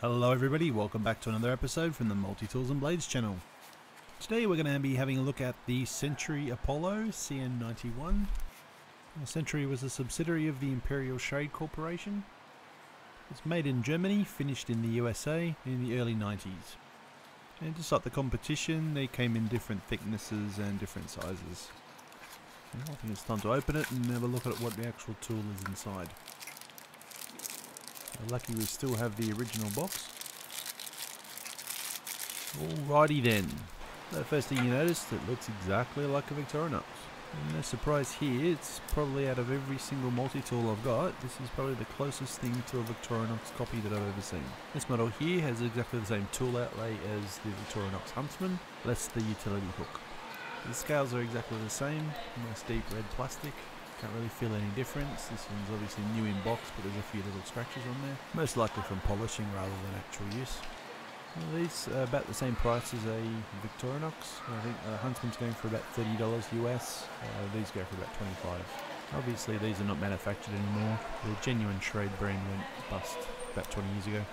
Hello everybody, welcome back to another episode from the Multi Tools and Blades channel. Today we're going to be having a look at the Century Apollo CN91. The Century was a subsidiary of the Imperial Schrade Corporation. It's made in Germany, finished in the USA in the early 90s. And just like the competition, they came in different thicknesses and different sizes. I think it's time to open it and have a look at what the actual tool is inside. We're lucky we still have the original box. Alrighty then. The first thing you notice, it looks exactly like a Victorinox. No surprise here, it's probably out of every single multi-tool I've got, this is probably the closest thing to a Victorinox copy that I've ever seen. This model here has exactly the same tool outlay as the Victorinox Huntsman, less the utility hook. The scales are exactly the same, nice deep red plastic, can't really feel any difference. This one's obviously new in box, but there's a few little scratches on there. Most likely from polishing rather than actual use. Well, these are about the same price as a Victorinox. I think a Huntsman's going for about $30 US. Uh, these go for about 25 Obviously these are not manufactured anymore. The genuine Schrade brand went bust about 20 years ago.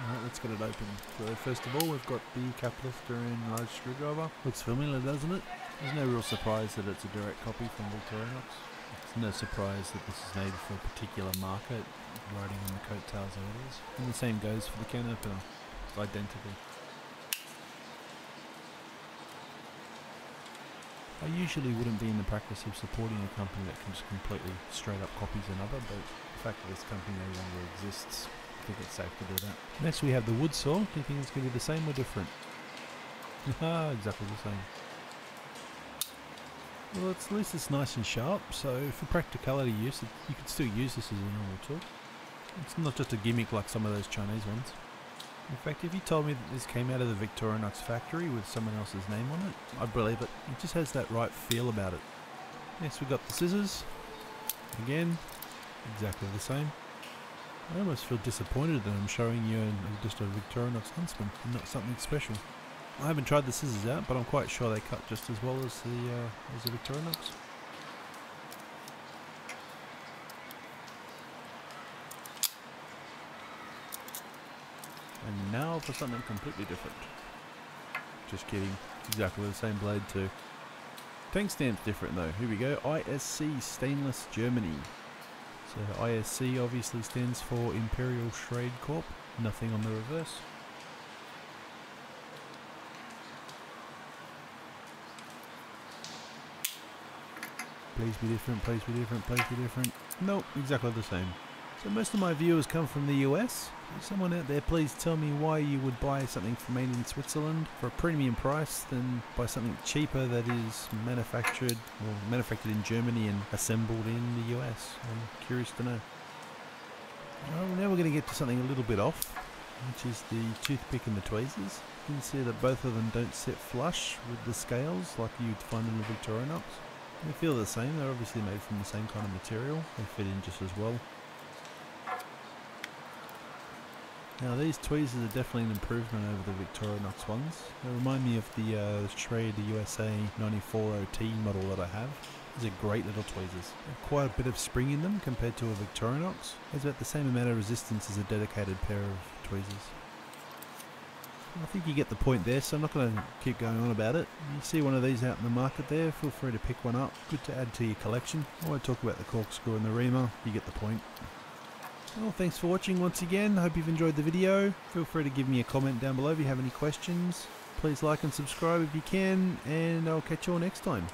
Alright, let's get it open. So first of all, we've got the cap lifter and large screwdriver. Looks familiar, doesn't it? There's no real surprise that it's a direct copy from Victorinox. It's no surprise that this is made for a particular market, riding on the coattails of others. And the same goes for the can opener. It's identical. I usually wouldn't be in the practice of supporting a company that can just completely straight up copies another, but the fact that this company no longer exists, I think it's safe to do that. Next we have the wood saw. Do you think it's going to be the same or different? exactly the same. Well, at least it's nice and sharp, so for practicality use, you could still use this as a normal tool. It's not just a gimmick like some of those Chinese ones. In fact, if you told me that this came out of the Victorinox factory with someone else's name on it, I'd believe it. It just has that right feel about it. Yes, we've got the scissors. Again, exactly the same. I almost feel disappointed that I'm showing you just a Victorinox Huntsman and not something special. I haven't tried the scissors out, but I'm quite sure they cut just as well as the uh, as the Victorinox. And now for something completely different. Just kidding. Exactly the same blade too. Tank stamp's different though. Here we go. ISC Stainless Germany. So ISC obviously stands for Imperial Schrade Corp. Nothing on the reverse. Please be different, please be different, please be different. Nope, exactly the same. So most of my viewers come from the US. If someone out there please tell me why you would buy something from made in Switzerland for a premium price than buy something cheaper that is manufactured or manufactured in Germany and assembled in the US. I'm curious to know. Well, now we're going to get to something a little bit off, which is the toothpick and the tweezers. You can see that both of them don't sit flush with the scales like you'd find in the Victorinox. They feel the same, they're obviously made from the same kind of material, they fit in just as well. Now these tweezers are definitely an improvement over the Victorinox ones. They remind me of the uh, Schrade USA 94OT model that I have. These are great little tweezers. They have quite a bit of spring in them compared to a Victorinox. There's about the same amount of resistance as a dedicated pair of tweezers. I think you get the point there, so I'm not going to keep going on about it. You see one of these out in the market there, feel free to pick one up. Good to add to your collection. I won't talk about the corkscrew and the reamer, you get the point. Well, thanks for watching once again. I hope you've enjoyed the video. Feel free to give me a comment down below if you have any questions. Please like and subscribe if you can, and I'll catch you all next time.